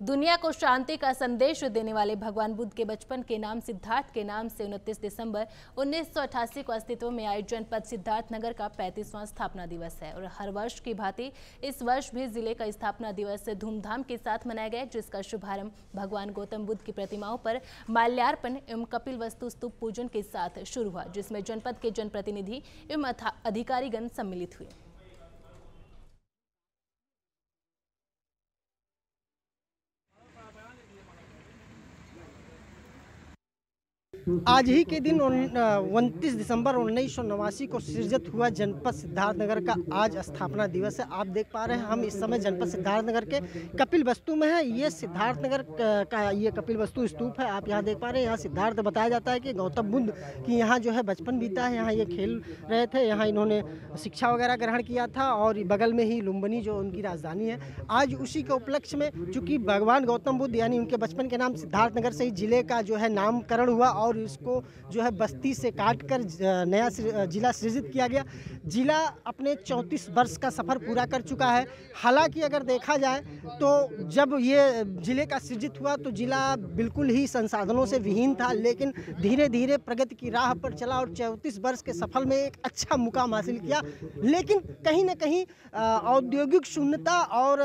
दुनिया को शांति का संदेश देने वाले भगवान बुद्ध के बचपन के नाम, सिद्धार्थ के नाम से 29 दिसंबर 1988 को अस्तित्व में आई जनपद सिद्धार्थ नगर का 35वां स्थापना दिवस है। और हर वर्ष की भांति इस वर्ष भी ज़िले का स्थापना दिवस धूमधाम के साथ मनाया गया, जिसका शुभारंभ भगवान गौतम बुद्ध की प्रतिमाओं पर माल्यार्पण एवं कपिल वस्तु स्तूप पूजन के साथ शुरू हुआ, जिसमें जनपद के जनप्रतिनिधि एवं अधिकारीगण सम्मिलित हुए। आज ही के दिन उनतीस दिसंबर उन्नीस सौ नवासी को सृजित हुआ जनपद सिद्धार्थनगर का आज स्थापना दिवस है। आप देख पा रहे हैं, हम इस समय जनपद सिद्धार्थनगर के कपिल वस्तु में है। ये सिद्धार्थनगर का ये कपिल वस्तु स्तूप है, आप यहाँ देख पा रहे हैं। यहाँ सिद्धार्थ बताया जाता है कि गौतम बुद्ध की यहाँ जो है बचपन बीता है। यहाँ ये खेल रहे थे, यहाँ इन्होंने शिक्षा वगैरह ग्रहण किया था और बगल में ही लुम्बनी जो उनकी राजधानी है। आज उसी के उपलक्ष्य में चूँकि भगवान गौतम बुद्ध यानी उनके बचपन के नाम सिद्धार्थनगर से ही ज़िले का जो है नामकरण हुआ और इसको जो है बस्ती से काट कर नया ज़िला सृजित किया गया। ज़िला अपने चौंतीस वर्ष का सफ़र पूरा कर चुका है। हालाँकि अगर देखा जाए तो जब ये ज़िले का सृजित हुआ तो ज़िला बिल्कुल ही संसाधनों से विहीन था, लेकिन धीरे धीरे प्रगति की राह पर चला और चौंतीस वर्ष के सफल में एक अच्छा मुकाम हासिल किया। लेकिन कहीं ना कहीं औद्योगिक शून्यता और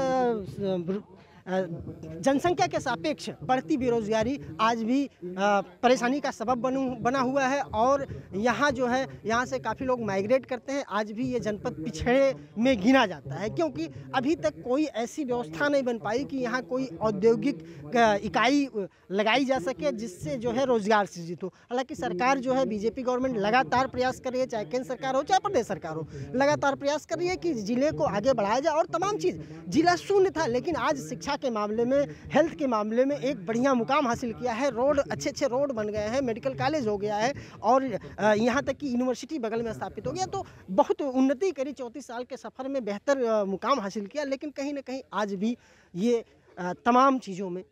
जनसंख्या के सापेक्ष बढ़ती बेरोजगारी आज भी परेशानी का सबब बनू, बना हुआ है और यहाँ जो है, यहाँ से काफ़ी लोग माइग्रेट करते हैं। आज भी ये जनपद पिछड़े में गिना जाता है क्योंकि अभी तक कोई ऐसी व्यवस्था नहीं बन पाई कि यहाँ कोई औद्योगिक इकाई लगाई जा सके जिससे जो है रोज़गार सृजित हो। हालाँकि सरकार जो है, बीजेपी गवर्नमेंट लगातार प्रयास कर रही है, चाहे केंद्र सरकार हो, चाहे प्रदेश सरकार हो, लगातार प्रयास कर रही है कि ज़िले को आगे बढ़ाया जाए और तमाम चीज़, जिला शून्य था, लेकिन आज शिक्षा शिक्षा के मामले में हेल्थ के मामले में एक बढ़िया मुकाम हासिल किया है। रोड अच्छे अच्छे रोड बन गए हैं मेडिकल कॉलेज हो गया है और यहाँ तक कि यूनिवर्सिटी बगल में स्थापित हो गया। तो बहुत उन्नति करी, चौंतीस साल के सफ़र में बेहतर मुकाम हासिल किया। लेकिन कहीं ना कहीं आज भी ये तमाम चीज़ों में,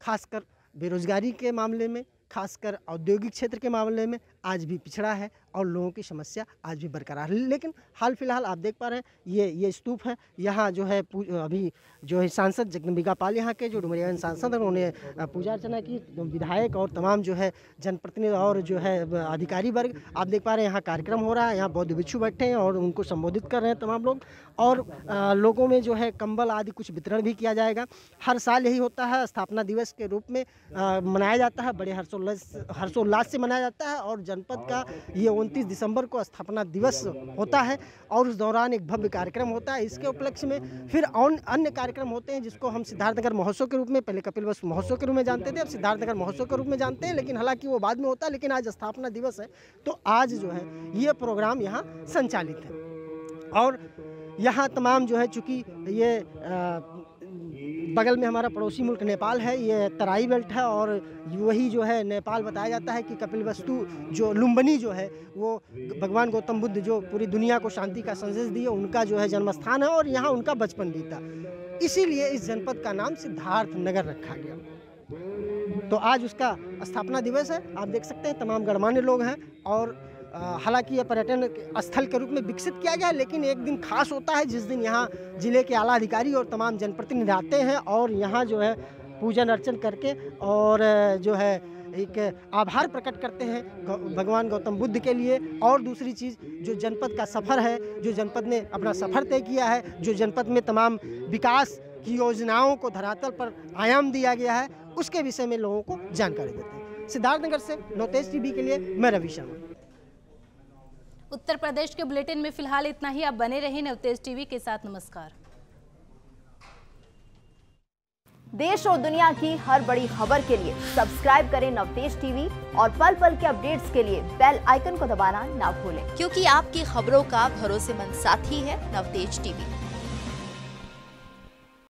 खासकर बेरोज़गारी के मामले में, खासकर औद्योगिक क्षेत्र के मामले में आज भी पिछड़ा है और लोगों की समस्या आज भी बरकरार है। लेकिन हाल फ़िलहाल आप देख पा रहे हैं, ये ये स्तूप है। यहाँ जो है अभी जो है सांसद जगदम्बिका पाल यहाँ के, जो डुमरियागंज सांसद हैं, उन्होंने पूजा अर्चना की। विधायक और तमाम जो है जनप्रतिनिधि और जो है अधिकारी वर्ग, आप देख पा रहे हैं यहाँ कार्यक्रम हो रहा है। यहाँ बौद्ध भिक्षु बैठे हैं और उनको संबोधित कर रहे हैं तमाम लोग। और लोगों में जो है कंबल आदि कुछ वितरण भी किया जाएगा। हर साल यही होता है, स्थापना दिवस के रूप में मनाया जाता है। बड़े हर्षोल्लास हर्षोल्लास से मनाया जाता है और जनपद का ये उनतीस दिसंबर को स्थापना दिवस होता है और उस दौरान एक भव्य कार्यक्रम होता है। इसके उपलक्ष्य में फिर अन्य कार्यक्रम होते हैं जिसको हम सिद्धार्थनगर महोत्सव के रूप में पहले कपिल बस महोत्सव के रूप में जानते थे अब सिद्धार्थनगर महोत्सव के रूप में जानते हैं लेकिन हालाँकि वो बाद में होता है लेकिन आज स्थापना दिवस है। तो आज जो है ये प्रोग्राम यहाँ संचालित है। और यहाँ तमाम जो है चूँकि ये बगल में हमारा पड़ोसी मुल्क नेपाल है, ये तराई बेल्ट है और वही जो है नेपाल बताया जाता है कि कपिल वस्तु जो लुम्बनी जो है, वो भगवान गौतम बुद्ध जो पूरी दुनिया को शांति का संदेश दिए, उनका जो है जन्म स्थान है और यहाँ उनका बचपन बीता। इसीलिए इस जनपद का नाम सिद्धार्थ नगर रखा गया। तो आज उसका स्थापना दिवस है, आप देख सकते हैं, तमाम गणमान्य लोग हैं और हालाँकि यह पर्यटन स्थल के रूप में विकसित किया गया, लेकिन एक दिन खास होता है जिस दिन यहाँ ज़िले के आला अधिकारी और तमाम जनप्रतिनिधि आते हैं और यहाँ जो है पूजन अर्चन करके और जो है एक आभार प्रकट करते हैं भगवान गौतम बुद्ध के लिए। और दूसरी चीज़, जो जनपद का सफ़र है, जो जनपद ने अपना सफ़र तय किया है, जो जनपद में तमाम विकास की योजनाओं को धरातल पर आयाम दिया गया है, उसके विषय में लोगों को जानकारी देते हैं। सिद्धार्थनगर से नोतेज टीवी के लिए मैं रवि शर्मा। उत्तर प्रदेश के बुलेटिन में फ़िलहाल इतना ही। आप बने रहे नवतेज टीवी के साथ। नमस्कार। देश और दुनिया की हर बड़ी खबर के लिए सब्सक्राइब करें नवतेज टीवी और पल पल के अपडेट्स के लिए बेल आइकन को दबाना ना भूलें। क्योंकि आपकी खबरों का भरोसेमंद साथी है नवतेज टीवी।